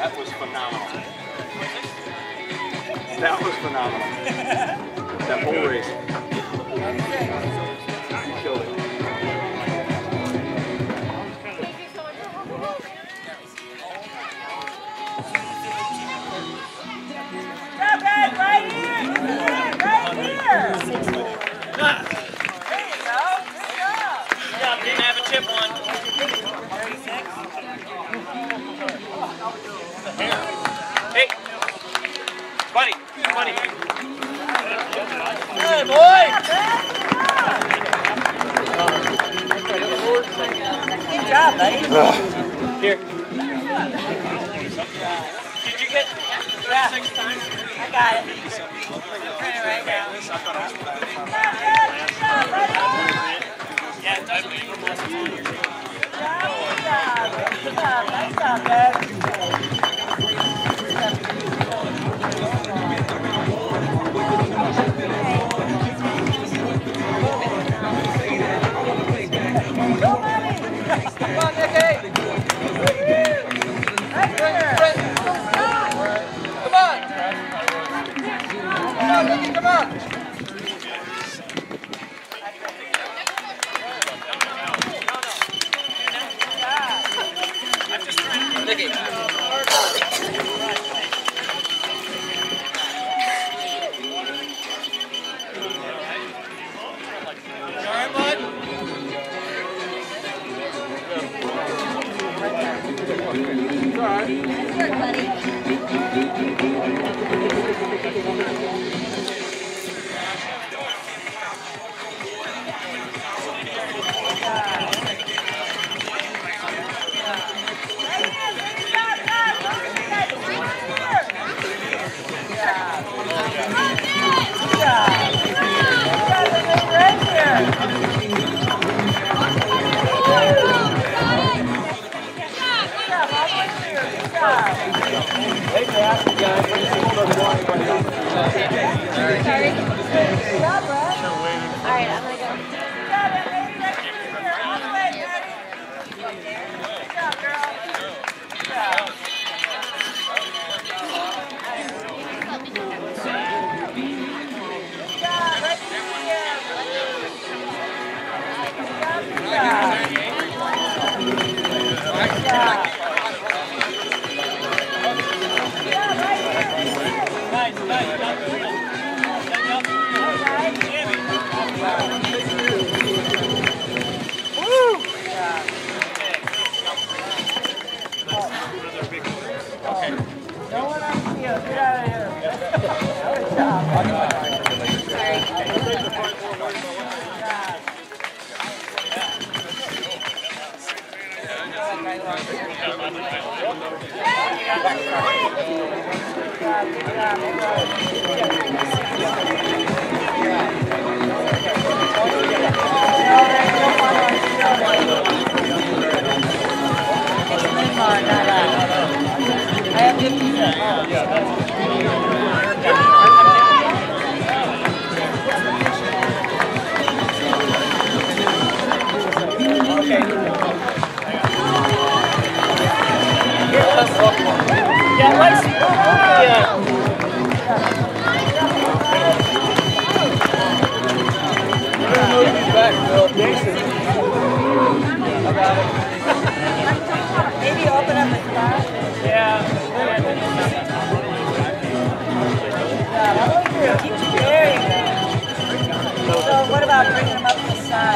That was phenomenal. That was phenomenal. that whole race. Here. Did you get yeah. six times? I got it. Yeah, nice job, job, man.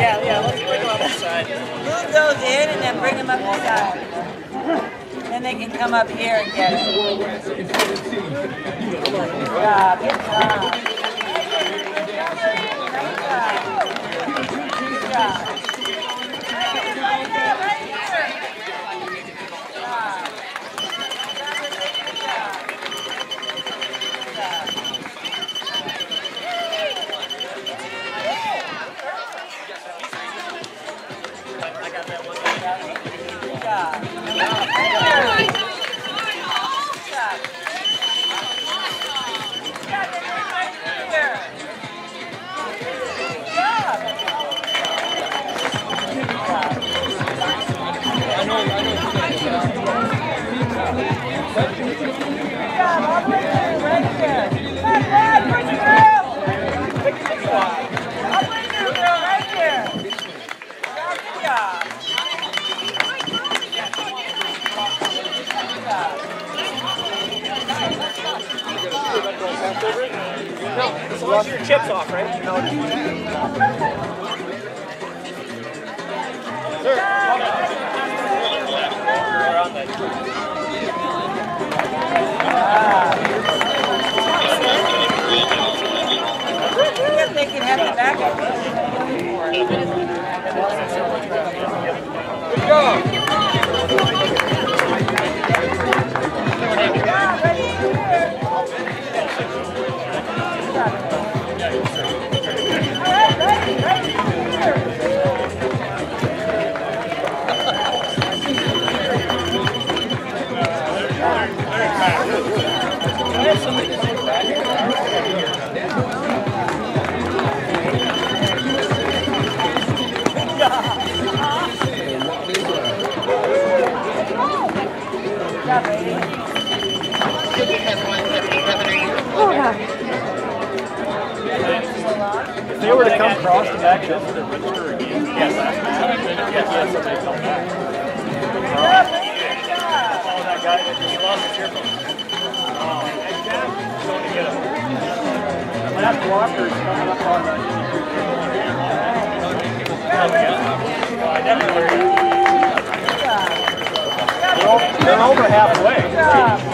Yeah, yeah, let's bring them up the side. Move those in and then bring them up the side. Then they can come up here and get it. Good job, good job. Your chips off, right? If they can have the backup. If they were to come across the back, this would register again. Yes. Yes, yes, somebody come back. Oh, that guy that just lost his earphone. Oh, going to get him. Last blocker is coming up on the. Well, I definitely heard you. They're o- They're over halfway.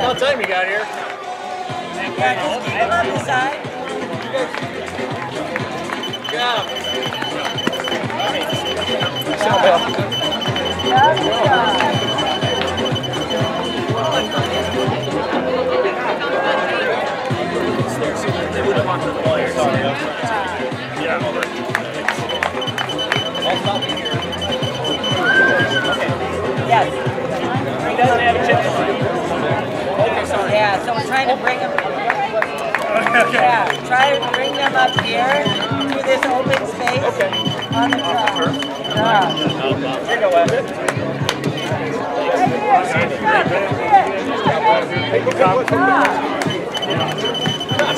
About time you got here. Keep up the side. Yeah, so we're trying to bring them. Yeah, try to bring them up here to this open space on the top. Yeah. Here you go, Evan.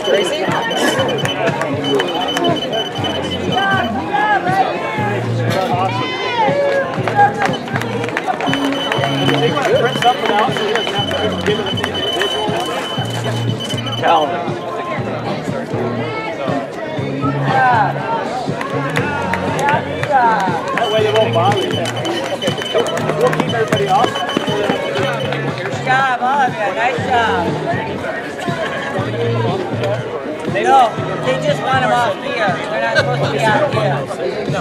Right here, come on. They want to print something out so he doesn't have to give it to the individual. Calvin. That way they won't bother you. Okay, we'll keep everybody off. Good job, all of you. Nice job. No, they just want them off here. They're not supposed to be out here. No.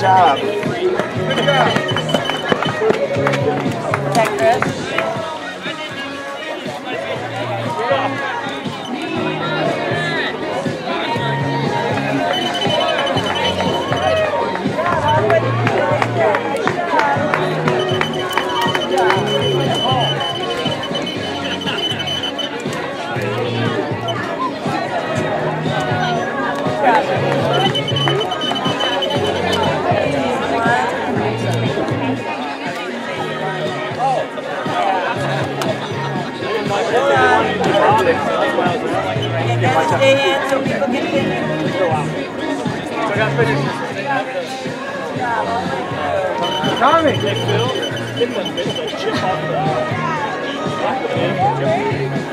Good job. Okay, Chris. Tommy! Hey, Phil, get the, get the chip off the, off the bib.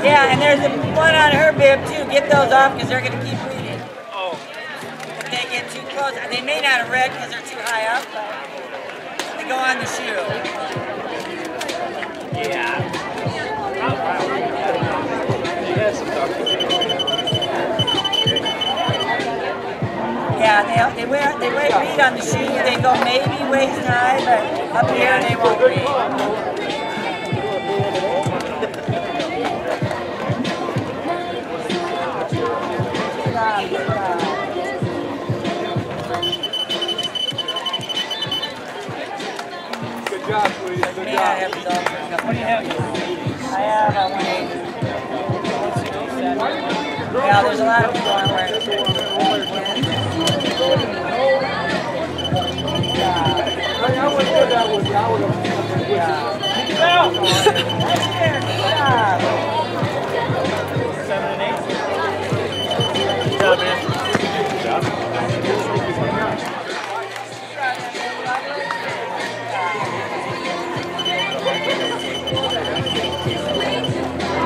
Yeah, and there's a one on her bib too. Get those off because they're gonna keep reading. Oh. If they get too close, they may not have read because they're too high up, but they go on the shoe. Yeah, they, they wear they wear read on the shoe. They go maybe waist high, but up here they won't read. Good job, sweetie. Good May not have results for a couple. What do you have? I have uh, a 180. Yeah, there's a lot of people on wearing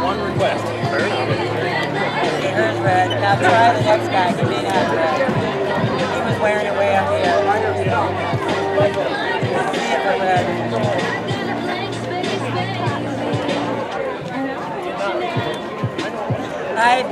One request. Fair enough. Hers red. Now try the next guy. He may not have red.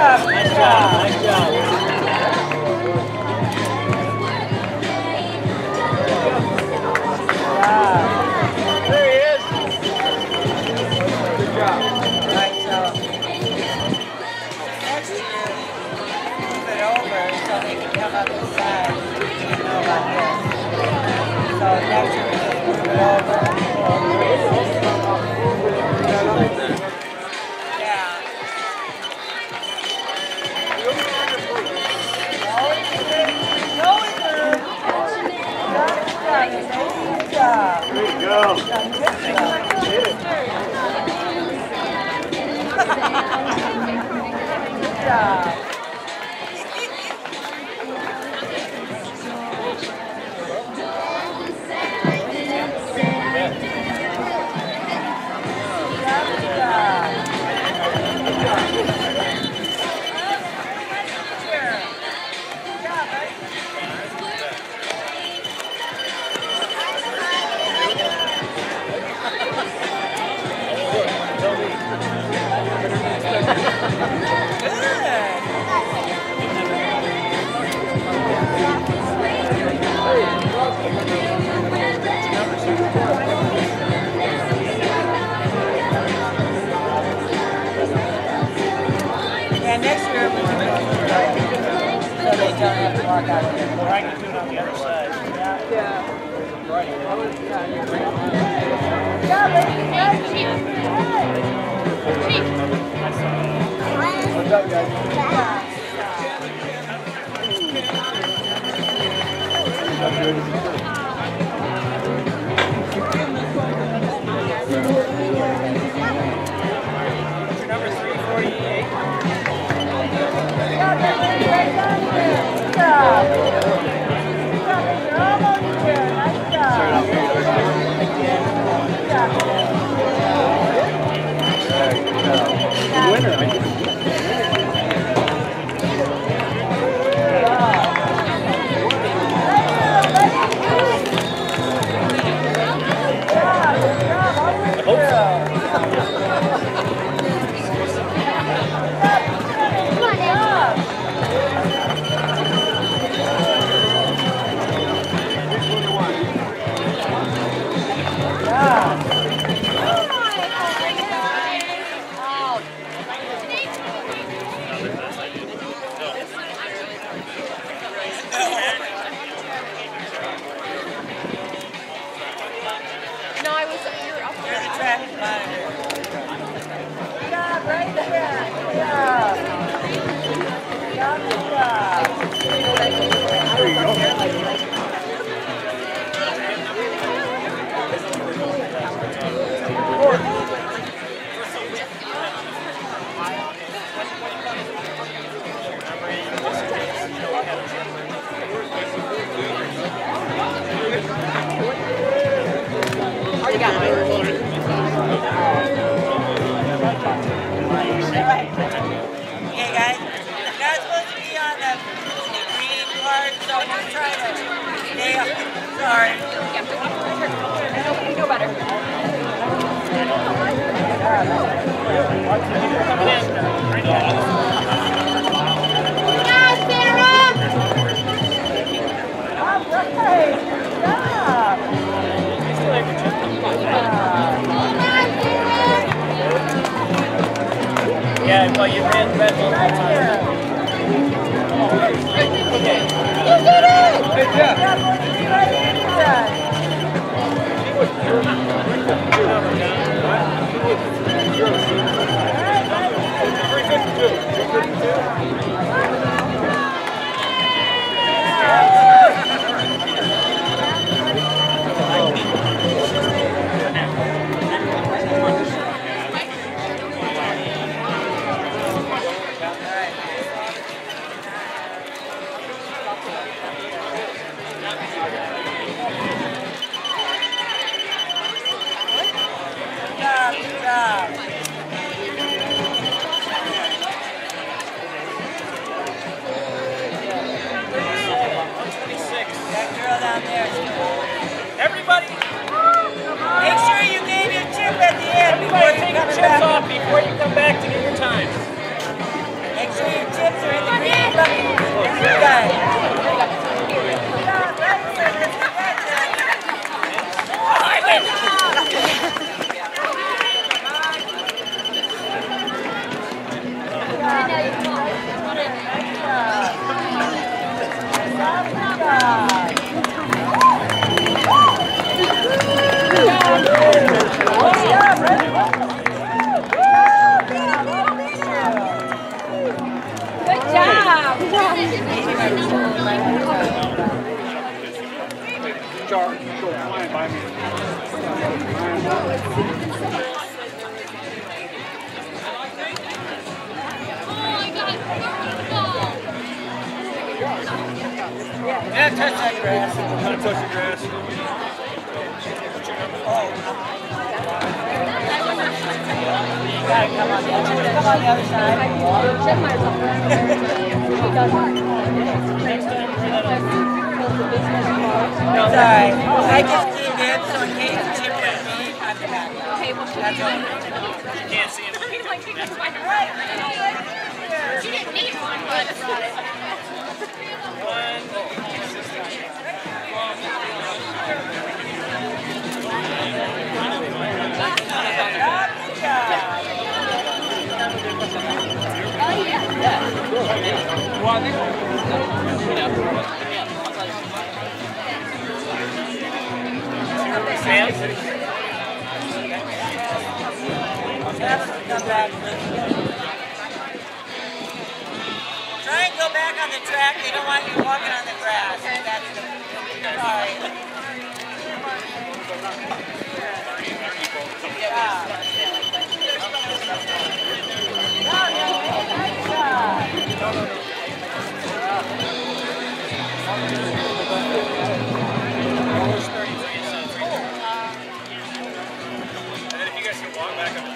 Nice job, nice job. There he is. Good job. Job. There you go. Good job. Good job. Winner. I Well, you ran red one Right more here. time. Okay. Good job. Yeah, supposed to be right inside. Good all. Can't see him. She didn't need one, but. Come back. Try and go back on the track. They don't want you walking on the grass. That's the, sorry. Yeah. And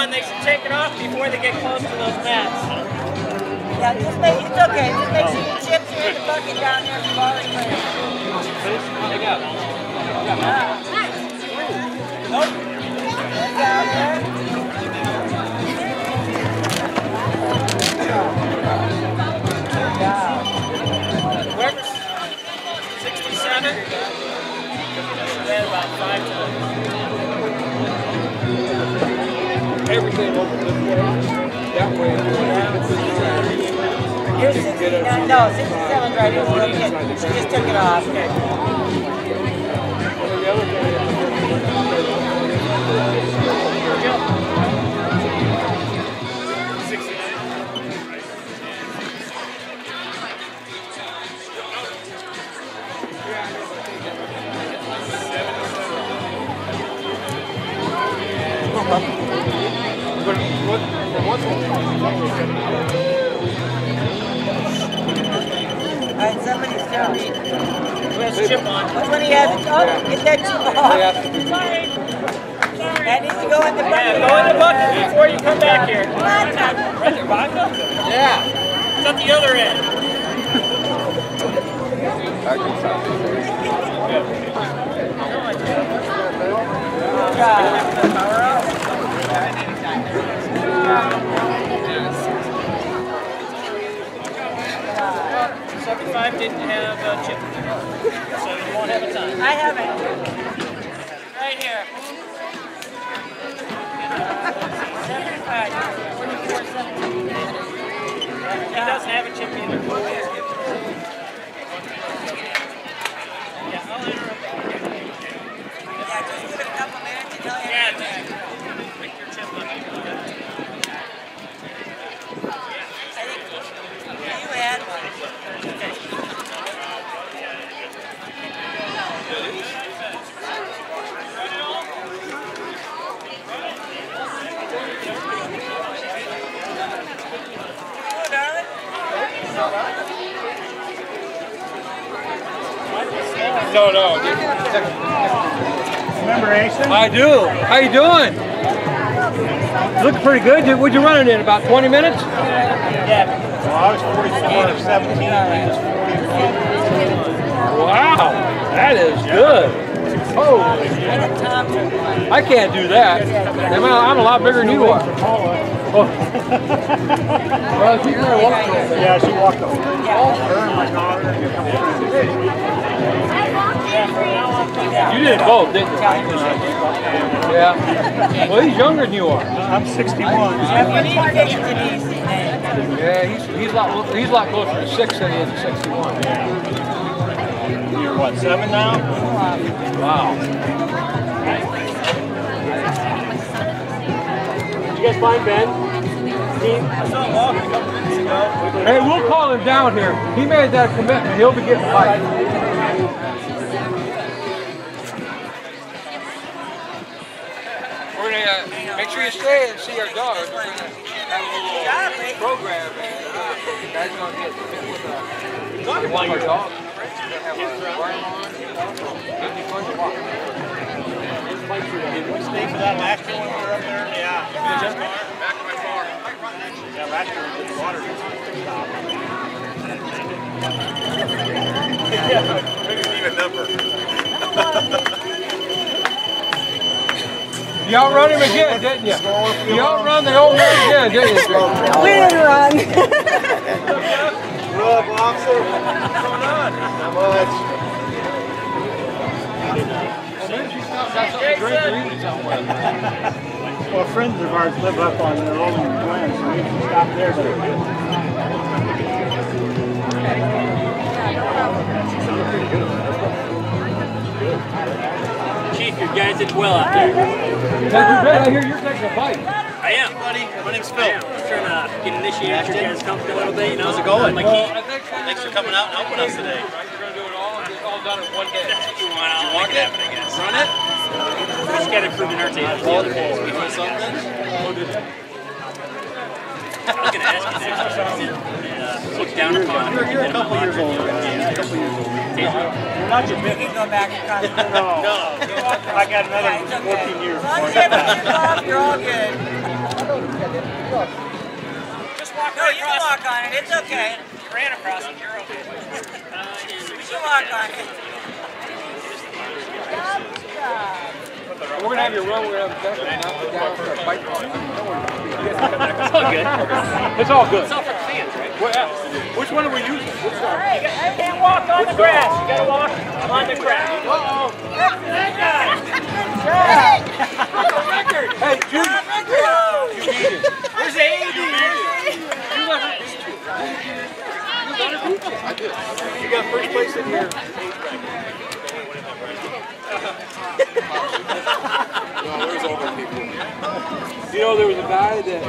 on, they should take it off before they get close to those mats. Yeah, just make, it's okay. Just make sure your chips are in the bucket down there for the clear. Nope. Down there. Whoever's 67, about five times. Everything over this way. That way. You're 69, no, 67 right here. She just took it off. All right, somebody's still reading. Who has chip on? Which one he has? Oh, get that chip off. That needs to go in the bucket. Yeah, go in the bucket before you come back here. Right there, vodka? Yeah. It's at the other end. Seventy-five didn't have a chip, so you won't have a time. I have it. Right here. Seventy-five. Forty-four, seventeen. He doesn't have a chip either. Yeah, I'll interrupt. Yeah, just give it a couple minutes until you Yeah, have it. just pick your chip up. I think you had one. Oh, darling. No, no. Remember Ashton? I do. How you doing? Looking pretty good. Did- What'd you run it in? About 20 minutes? Yeah. Well, I was 44 of 17. He was 41. Wow, that is good. Oh, And then Tom took one. I can't do that. I'm a, I'm a lot bigger than you are. Oh. well, she's gonna walk over. Yeah, she walked over. Oh, You did both, didn't you? Yeah. Well, he's younger than you are. I'm 61. Have you taken Denise name? Yeah, he's he's a lot he's a lot closer to six than he is to sixty-one. You're what, seven now? Wow. Did you guys find Ben? I saw him walking a couple minutes ago. Hey, we'll call him down here. He made that commitment. He'll be getting fight. Uh, make sure you stay and see our dogs. We're gonna have a little program. And, uh, you guys gonna get with uh, of our. We're gonna have a on. It'll be fun to. Did we stay for that last year when we were up there? Yeah. Back in my car. Yeah, last year we did the water. yeah, couldn't even number. You outrun him again, didn't you? You outrun the old man again, didn't you? We didn't run. What up, officer? What's going on? Not much. Got something to drink or eat somewhere. Well, friends of ours live up on the Rolling Glen, so we can stop there. But Chief, your guys did well out there. Hey, Brett, I hear you're taking a bite. I am, buddy. My name's Phil. I'm trying to get initiated, get you guys comfortable a little bit. You know, how's it going? My key. I Thanks for coming out and helping us today. You're gonna do it all and get all done in one day. That's what you want. I'll make it happen, I guess. Run it? We just got improved in our tables the other day. We found something. I was going to ask you next. Look down upon. you're, you're a couple years old. Yeah, a couple years old. You're not your You big. can go back and concentrate. No. No. I got another 14 years As long you I have get your shoes off, you're all good. Just walk No, you can walk on it. It's okay. You ran across it. You're okay. You can walk on it. We're gonna have you run, we're gonna have a session, knock it down, start biting on it. It's all good. It's all good. It's all for the fans, right? What- Which one are we using? Which one? You can't walk on the grass. You gotta walk on the grass. Uh-oh. Hey, Junior, you beat him. Where's the 80? You beat you. You let her beat you. You got first place in here. No, there's older people. You know, there was a guy that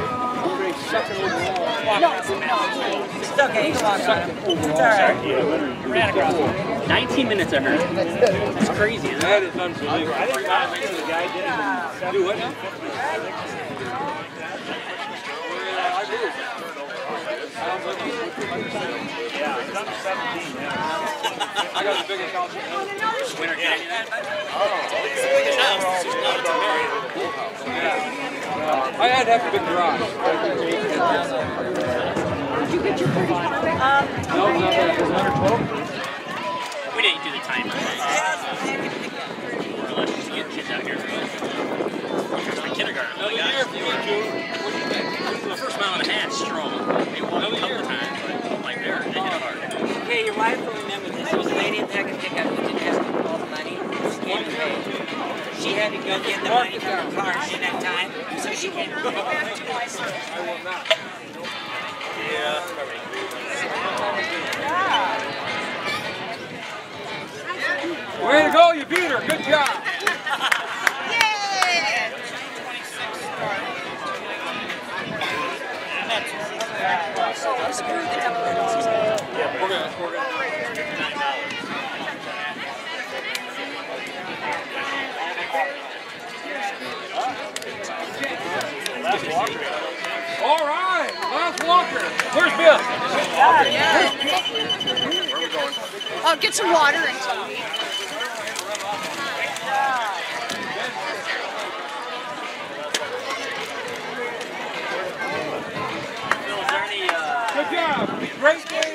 overall. It's okay. You can walk on it. It's all right. Ran across it. 19 minutes I heard. That's crazy, isn't it? That is unbelievable. I didn't know the guy did it Do what now? Yeah, it's under 17 now. I got the biggest house town. Winner getting that? I had to have a big garage. No, no, no, it was under 12. We didn't do the time. We're lucky to get kids out here. Here's kindergarten. Another year for you. What do you think? The first mile and a half strong. They walked a couple times, but like they're they hit hard. Okay, your wife will remember this. There was a lady at the packet pickup that didn't have all the money. She came to pay. She had to go get the money from her car. She didn't have time. So she came to pick back twice. Way to go, you beat her. Good job. We're we're. All right, Lance Walker. Where's Bill? I'll get some water and some. Phil, is there any uh, Good job. Great day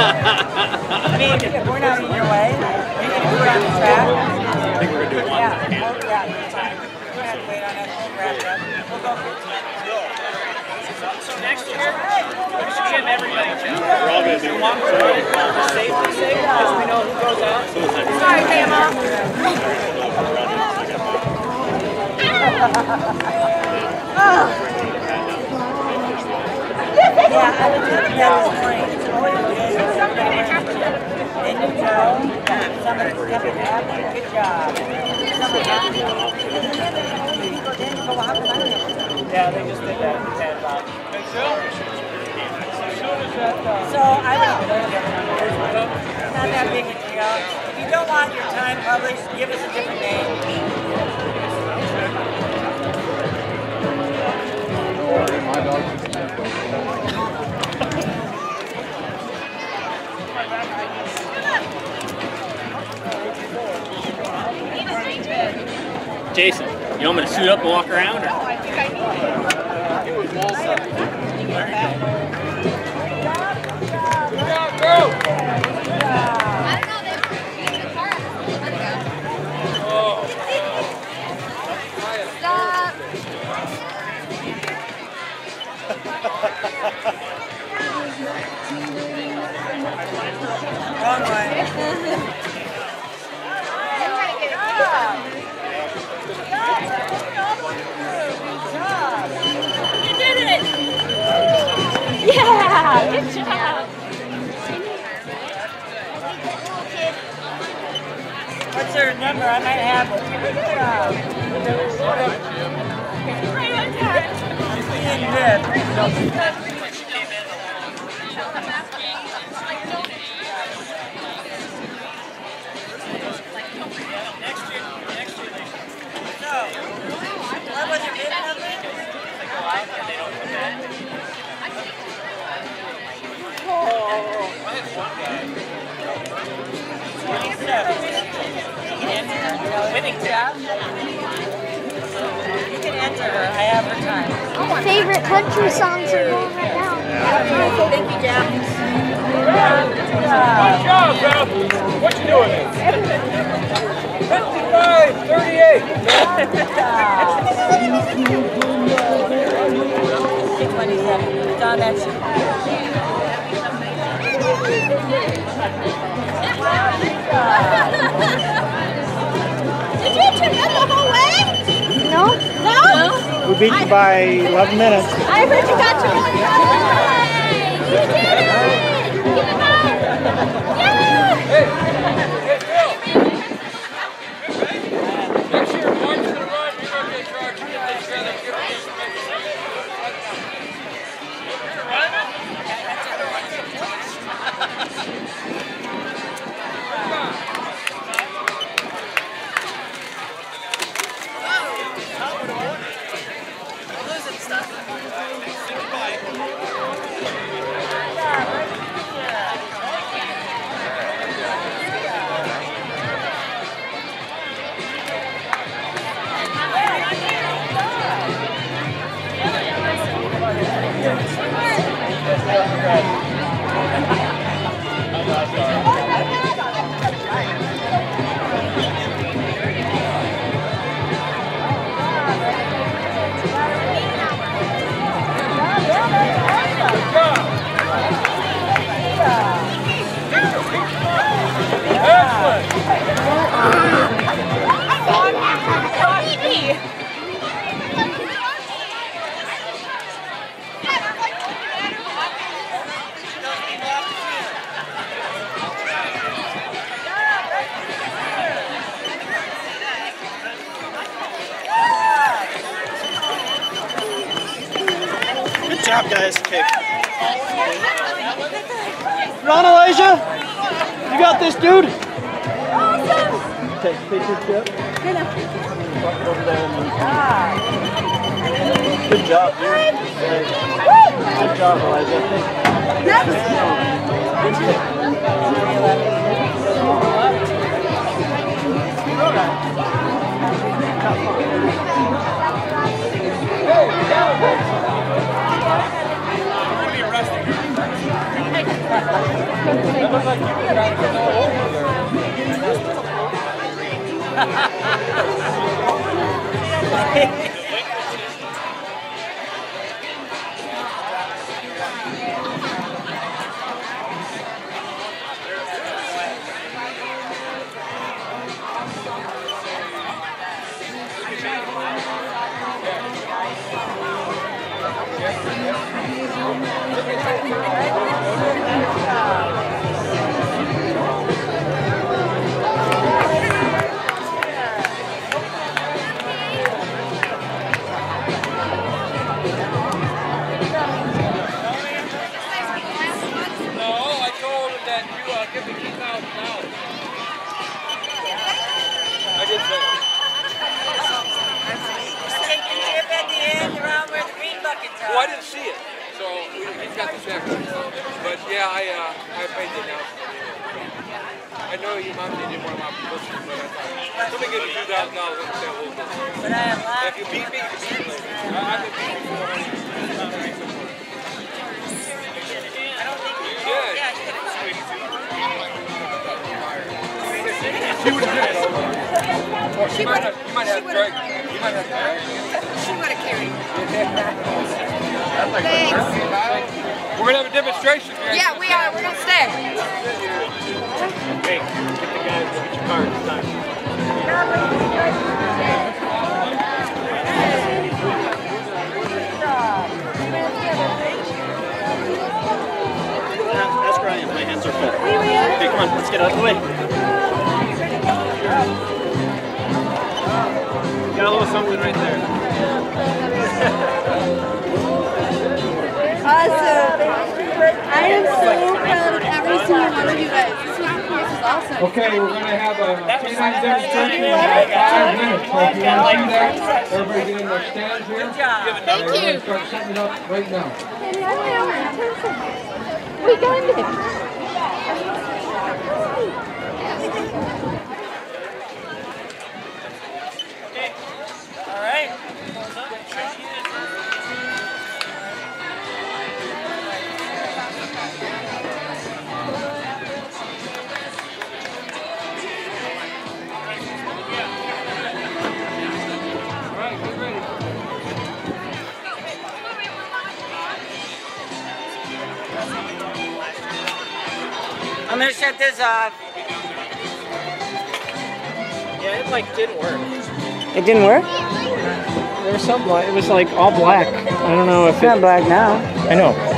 I mean, if we're not in your way, you can do it on the track. I think we're gonna do one. Yeah, we'll, yeah, that's fine. We don't have to wait on that, we'll wrap it up. We'll go 15. So next year, we should give everybody a chance. We're all gonna do one. For safety's sake, because we know who goes out. Sorry, Grandma. Yeah, I would do it this morning. It's always good. And you know, Good job. So I would, not that big a deal. If you don't want your time published, give us a different name. Jason, you want me to suit up and walk around? Or? Girl. I accident a month ago. Oh. Stop. Wrong way. Yeah! Good job! What's her number? I might have it. Good job. Right on time. Being good. So, what was your bib number? Twenty-seven. Winning job. You can enter her. I have her time. Favorite country songs are going right now. Thank you, Jeff. Good job, Beth. What you doing there? 55, 38. Twenty-seven. It's on that sheet. Did you turn that the whole way? No? No? We beat you by 11 minutes. I heard you got to one You did it! Give it back! Yeah! Good job, guys. Okay. Run, Elijah. You got this, dude. Awesome! take a picture, Chip? Walk over there and then- Good job, dude. Good job, Elijah. No, on, let's get out of the way. Got a little something right there. Awesome. I am so proud of every single one of you guys. This was, awesome. Okay, we're gonna have a canine demonstration in about five minutes. So if you want to do that, everybody get in their stands here. Good job. Thank We're you. gonna start setting it up right now. We got it. Gonna shut this off. Yeah, it like didn't work. It didn't work? There was something like it was like all black. I don't know if It's not black now. I know.